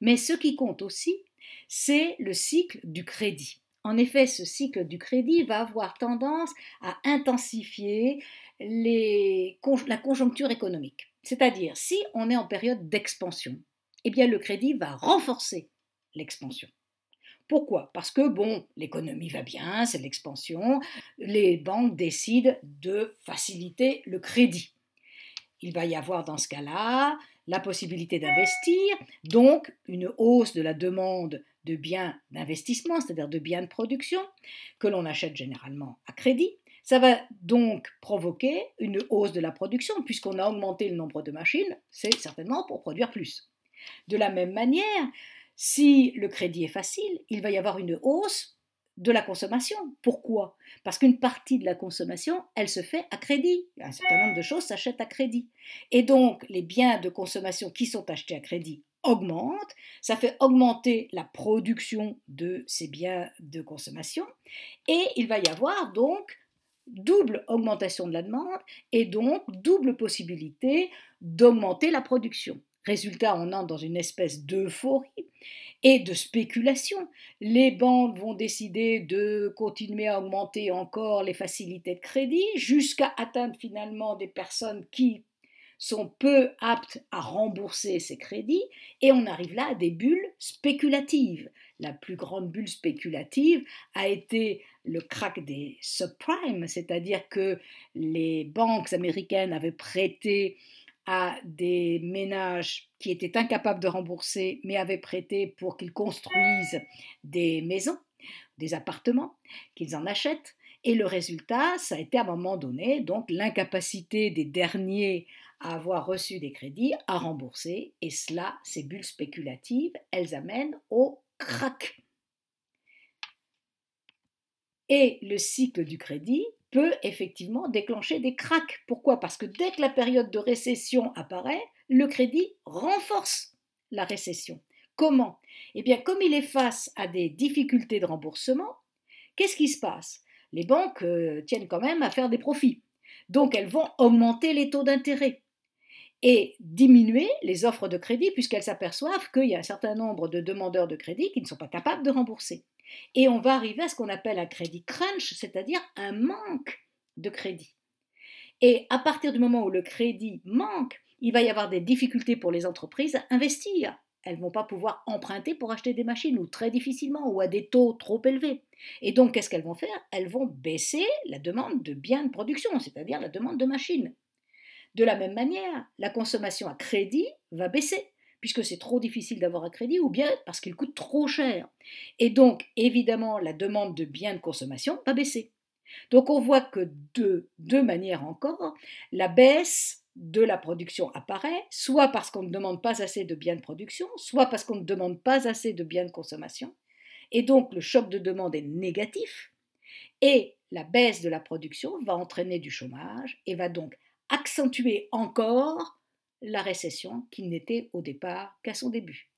Mais ce qui compte aussi, c'est le cycle du crédit. En effet, ce cycle du crédit va avoir tendance à intensifier la conjoncture économique. C'est-à-dire, si on est en période d'expansion, eh bien le crédit va renforcer l'expansion. Pourquoi? Parce que, bon, l'économie va bien, c'est l'expansion, les banques décident de faciliter le crédit. Il va y avoir dans ce cas-là la possibilité d'investir, donc une hausse de la demande de biens d'investissement, c'est-à-dire de biens de production, que l'on achète généralement à crédit. Ça va donc provoquer une hausse de la production, puisqu'on a augmenté le nombre de machines, c'est certainement pour produire plus. De la même manière, si le crédit est facile, il va y avoir une hausse de la consommation. Pourquoi? Parce qu'une partie de la consommation, elle se fait à crédit. Un certain nombre de choses s'achètent à crédit. Et donc, les biens de consommation qui sont achetés à crédit augmentent. Ça fait augmenter la production de ces biens de consommation. Et il va y avoir donc double augmentation de la demande et donc double possibilité d'augmenter la production. Résultat, on entre dans une espèce d'euphorie et de spéculation. Les banques vont décider de continuer à augmenter encore les facilités de crédit jusqu'à atteindre finalement des personnes qui sont peu aptes à rembourser ces crédits et on arrive là à des bulles spéculatives. La plus grande bulle spéculative a été le crack des subprimes, c'est-à-dire que les banques américaines avaient prêté à des ménages qui étaient incapables de rembourser, mais avaient prêté pour qu'ils construisent des maisons, des appartements, qu'ils en achètent. Et le résultat, ça a été à un moment donné, donc l'incapacité des derniers à avoir reçu des crédits à rembourser. Et cela, ces bulles spéculatives, elles amènent au crack. Et le cycle du crédit, peut effectivement déclencher des cracks. Pourquoi? Parce que dès que la période de récession apparaît, le crédit renforce la récession. Comment? Eh bien, comme il est face à des difficultés de remboursement, qu'est-ce qui se passe? Les banques euh, tiennent quand même à faire des profits. Donc, elles vont augmenter les taux d'intérêt et diminuer les offres de crédit puisqu'elles s'aperçoivent qu'il y a un certain nombre de demandeurs de crédit qui ne sont pas capables de rembourser. Et on va arriver à ce qu'on appelle un crédit crunch, c'est-à-dire un manque de crédit. Et à partir du moment où le crédit manque, il va y avoir des difficultés pour les entreprises à investir. Elles ne vont pas pouvoir emprunter pour acheter des machines, ou très difficilement, ou à des taux trop élevés. Et donc, qu'est-ce qu'elles vont faire? Elles vont baisser la demande de biens de production, c'est-à-dire la demande de machines. De la même manière, la consommation à crédit va baisser puisque c'est trop difficile d'avoir un crédit, ou bien parce qu'il coûte trop cher. Et donc, évidemment, la demande de biens de consommation va baisser. Donc on voit que de deux manières encore, la baisse de la production apparaît, soit parce qu'on ne demande pas assez de biens de production, soit parce qu'on ne demande pas assez de biens de consommation, et donc le choc de demande est négatif, et la baisse de la production va entraîner du chômage et va donc accentuer encore la récession qui n'était au départ qu'à son début.